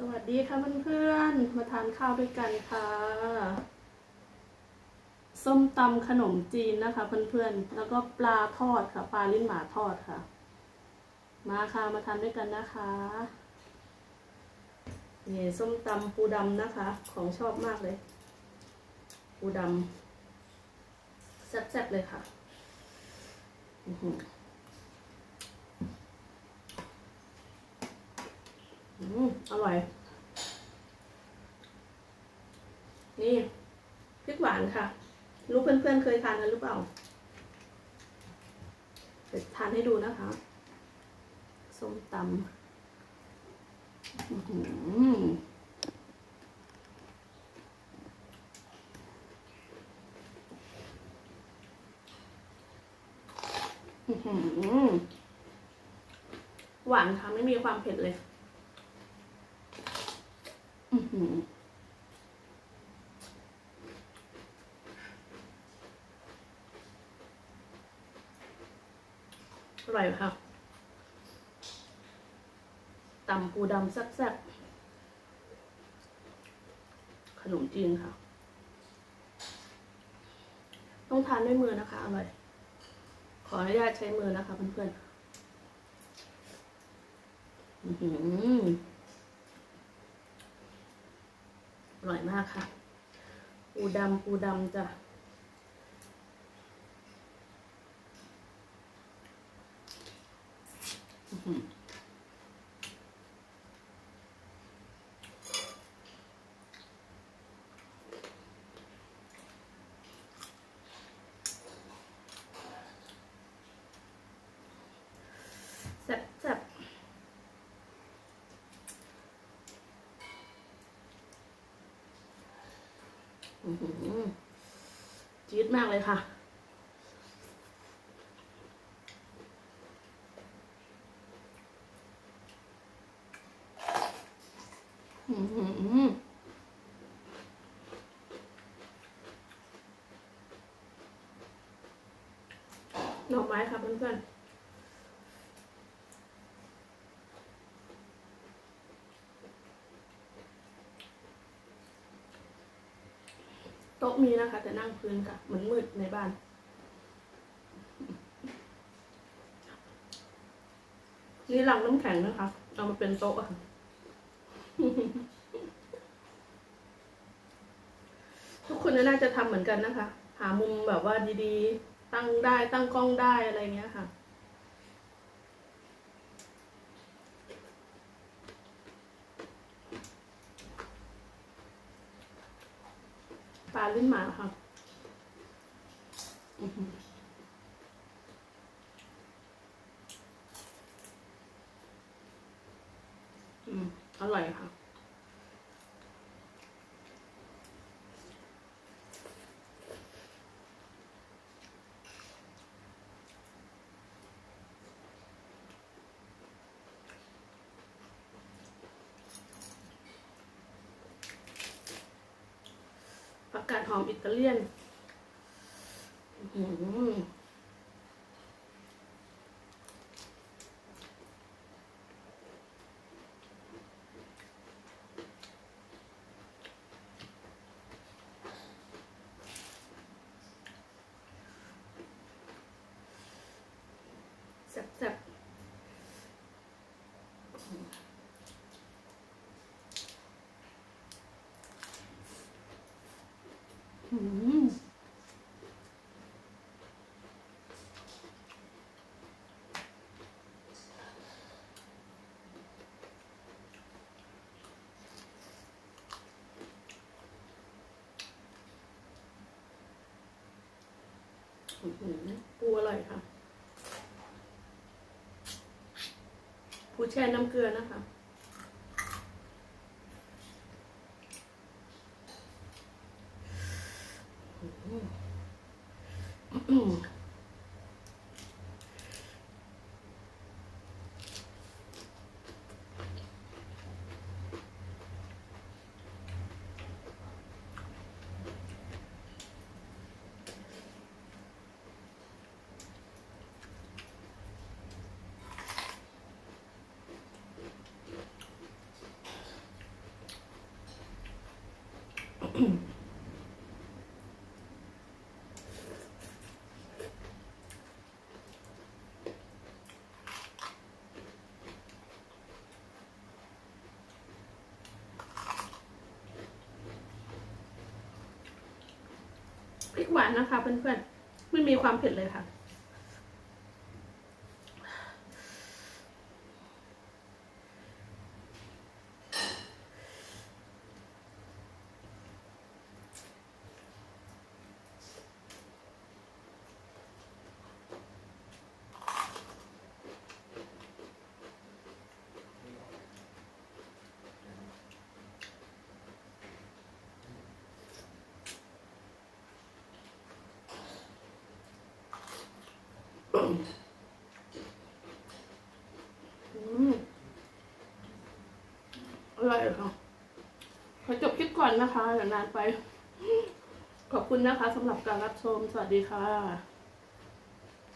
สวัสดีค่ะเพื่อนๆ มาทานข้าวด้วยกันค่ะ ส้มตำขนมจีนนะคะเพื่อนๆ แล้วก็ปลาทอดค่ะ ปลาลิ้นหมาทอดค่ะ มาค่ะมาทานด้วยกันนะคะนี่ส้มตำปูดำนะคะ ของชอบมากเลย ปูดำแซ่บๆเลยค่ะ อือหือ อร่อย นี่พริกหวานค่ะ รู้เพื่อนๆเคยทานกันหรือเปล่าเดี๋ยวทานให้ดูนะคะ ส้มตำหวานค่ะ ไม่มีความเผ็ดเลย อื้อหืออร่อยค่ะตำปูดำแซ่บๆ ขนมจีนค่ะ ต้องทานด้วยมือนะคะ อร่อย ขออนุญาตใช้มือนะคะเพื่อนๆ อือหือ อ ร่อยมากค่ะ ปูดำปูดำจ้ะอือหือแซ่บแซ่บอื้อหือ จี๊ดมากเลยค่ะ อื้อหือหน่อไม้ค่ะเพื่อนๆ ต๊ะมีนะคะ แต่นั่งพื้นค่ะเหมือนมืดในบ้าน นี่หลังน้ำแข็งนะคะ เอามาเป็นโต๊ะอะค่ะทุกคนน่าจะทำเหมือนกันนะคะ หามุมแบบว่าดีๆ ตั้งได้ตั้งกล้องได้อะไรเงี้ยค่ะ ปลาลิ้นหมาค่ะอื้อหืออืมอร่อยค่ะ หอมอิตาเลียน อืมหือแซ่บๆอื้อหือ อื้อหือ ปูอร่อยค่ะ ปูแช่น้ำเกลือนะคะ 嗯。 พริกหวานนะคะเพื่อนๆไม่มีความเผ็ดเลยค่ะ อืมอร่อยค่ะ ขอจบคลิปก่อนนะคะเดี๋ยวนานไป ขอบคุณนะคะสำหรับการรับชม สวัสดีค่ะ